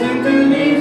nothing to leave.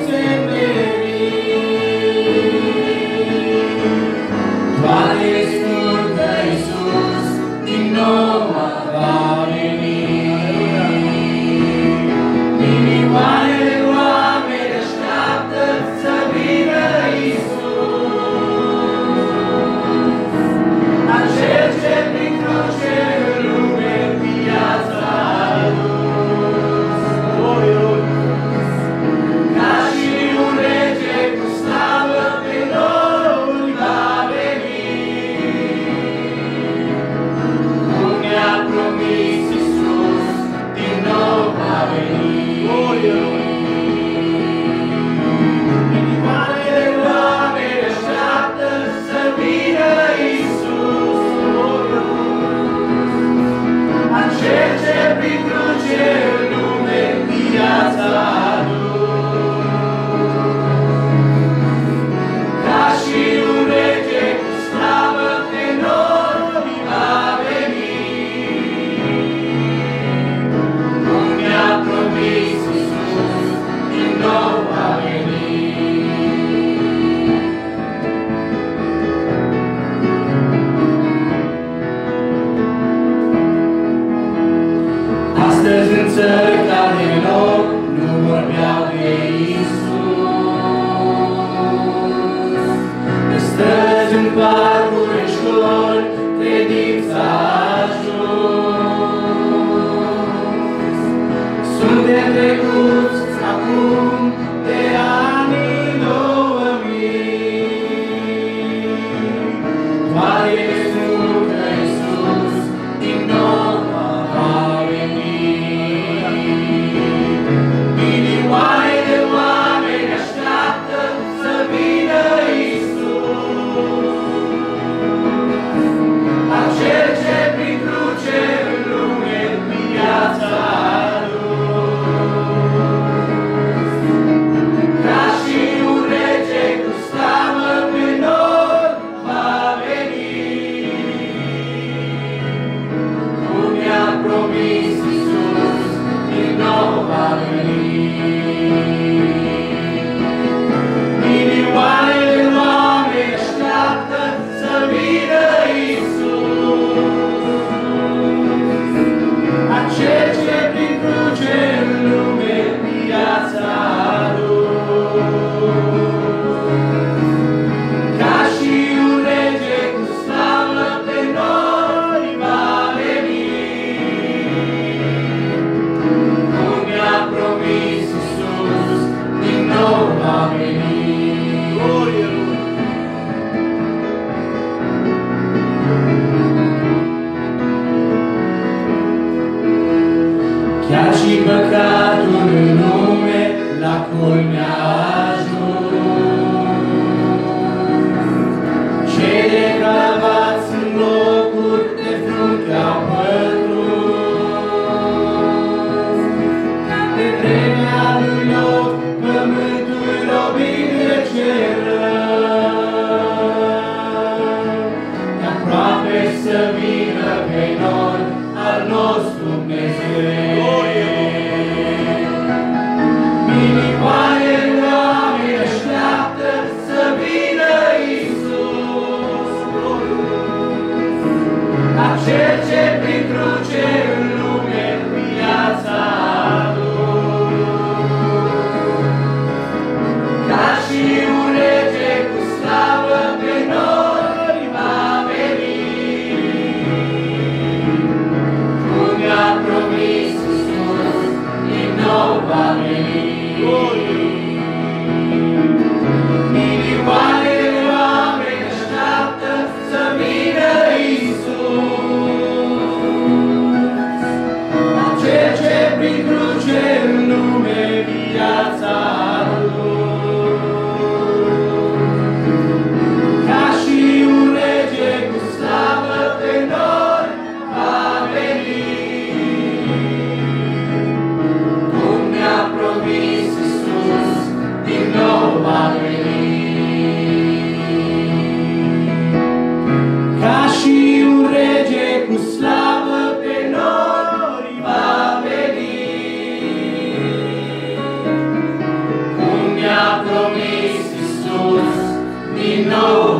să care loc nu vorbeau de Iisus. Străzi în parcul Chiar și păcatul în lume la culmea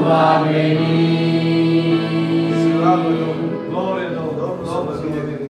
Oamenii. Slavă Domnului!